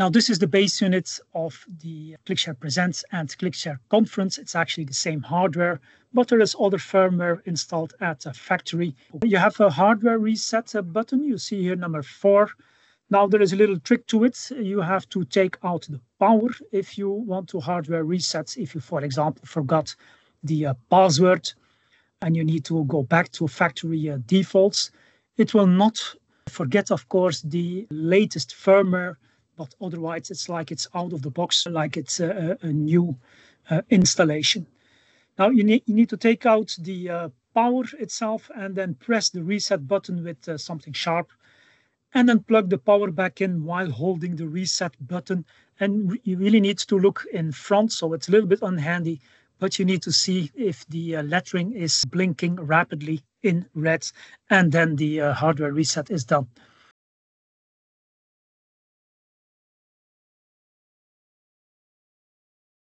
Now, this is the base unit of the ClickShare Presents and ClickShare Conference. It's actually the same hardware, but there is other firmware installed at the factory. You have a hardware reset button. You see here number four. Now there is a little trick to it. You have to take out the power if you want to hardware reset. If you, for example, forgot the uh, password and you need to go back to factory uh, defaults, it will not forget, of course, the latest firmware but otherwise it's like it's out of the box, like it's a, a new uh, installation. Now you need, you need to take out the uh, power itself and then press the reset button with uh, something sharp and then plug the power back in while holding the reset button. And you really need to look in front, so it's a little bit unhandy, but you need to see if the uh, lettering is blinking rapidly in red and then the uh, hardware reset is done.